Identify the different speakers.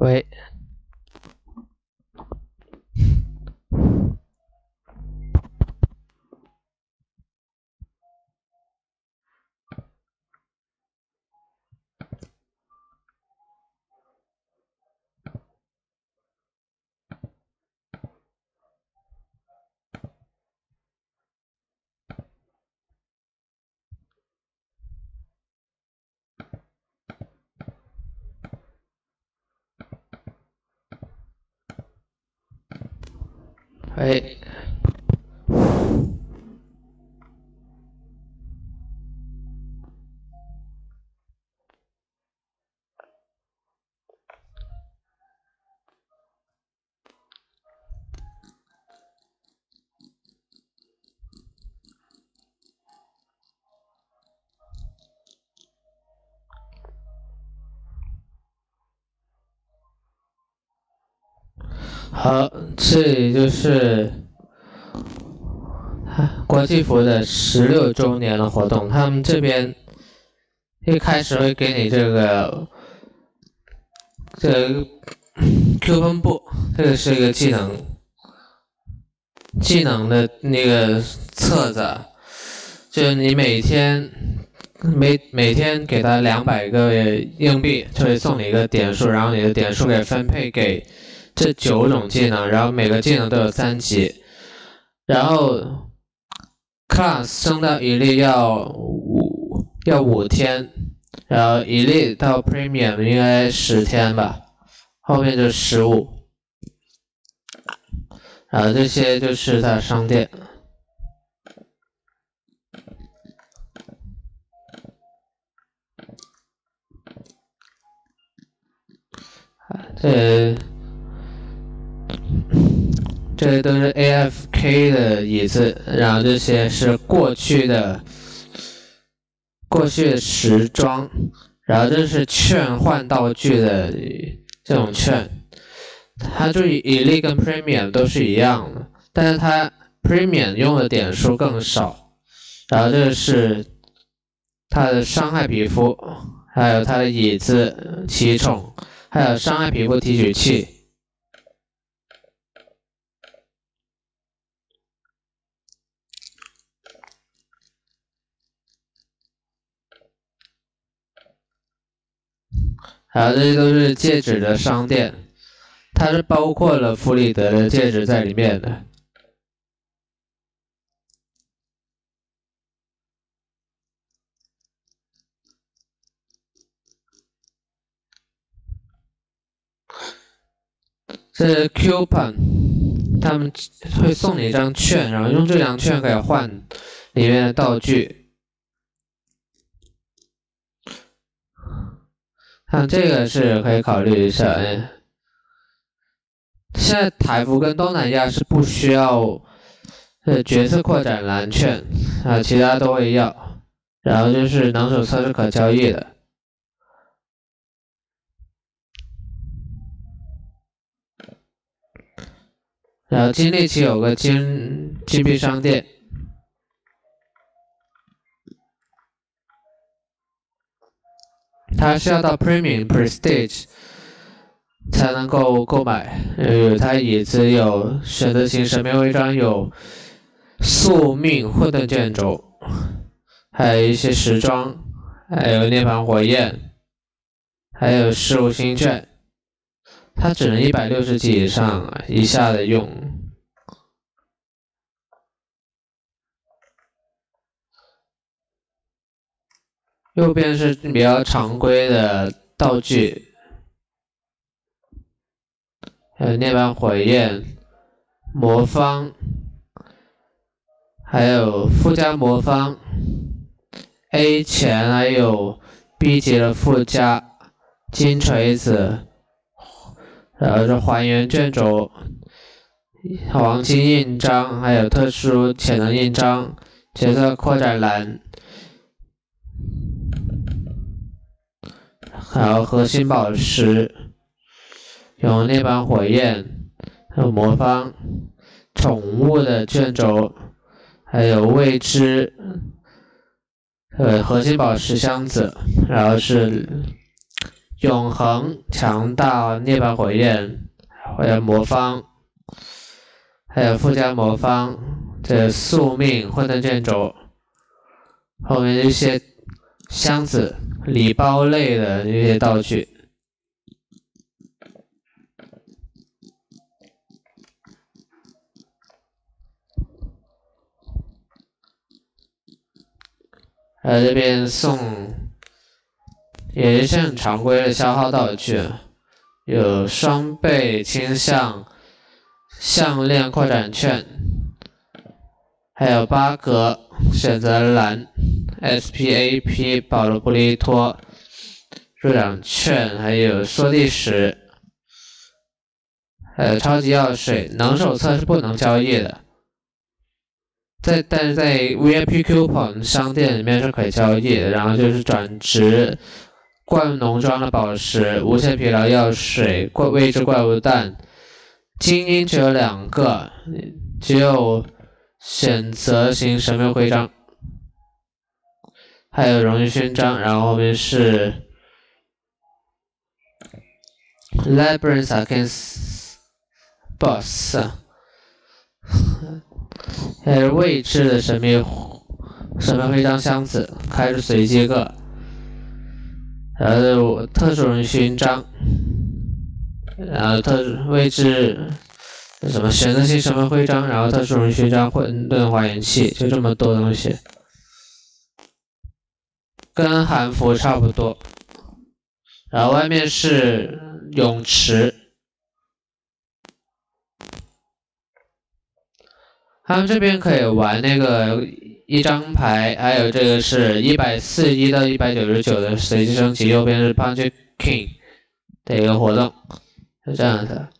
Speaker 1: Ouais. 喂，好，这里就是国际服的十六周年的活动。他们这边一开始会给你这个这个 Q 分布，这个是一个技能技能的那个册子，就是你每天每每天给他两百个硬币，就会送你一个点数，然后你的点数给分配给。这九种技能，然后每个技能都有三级，然后 class 升到一粒要五要五天，然后一粒到 premium 应该十天吧，后面就十五，然后这些就是它商店，这。这些都是 AFK 的椅子，然后这些是过去的过去的时装，然后这是券换道具的这种券，它就以力跟 Premium 都是一样的，但是它 Premium 用的点数更少，然后这是它的伤害皮肤，还有它的椅子奇宠，还有伤害皮肤提取器。然后这些都是戒指的商店，它是包括了弗里德的戒指在里面的。这是 coupon，他们会送你一张券，然后用这张券可以换里面的道具。像这个是可以考虑一下，哎，现在台服跟东南亚是不需要呃角色扩展蓝券啊，其他都会要，然后就是能手册是可交易的，然后金立奇有个金金币商店。它需要到 Premium Prestige 才能够购买，呃，它椅子有选择型神秘徽章，有宿命混沌卷轴，还有一些时装，还有涅槃火焰，还有事务星卷，它只能一百六十级以上以下的用。右边是比较常规的道具，还有涅槃火焰、魔方，还有附加魔方，A 钱，还有 B 级的附加金锤子，然后是还原卷轴、黄金印章，还有特殊潜能印章、角色扩展栏。还有核心宝石，有那把火焰，还有魔方，宠物的卷轴，还有未知，呃，核心宝石箱子，然后是永恒、强大、涅槃火焰，还有魔方，还有附加魔方，这宿命、混沌卷轴，后面这些箱子、礼包类的这些道具。呃，这边送也是很常规的消耗道具，有双倍倾向项链扩展券，还有八格选择栏，SPAP 保罗布利托入场券，还有缩地石，还有超级药水，能手册是不能交易的。在但是在 VIP Coupon 商店里面是可以交易的，然后就是转职怪物农庄的宝石、无限疲劳药水、怪未知怪物蛋，精英只有两个，只有选择型神秘徽章，还有荣誉勋章，然后后面是 Labyrinth Against Boss。还有未知的神秘神秘徽章箱子，开始随机个，然后特殊人勋章，然后特未知什么选择性神秘徽章，然后特殊人勋章混沌还原器，就这么多东西，跟韩服差不多，然后外面是泳池。他们这边可以玩那个一张牌，还有这个是一百四十一到一百九十九的随机升级，右边是 Punch King 的一个活动，是这样的。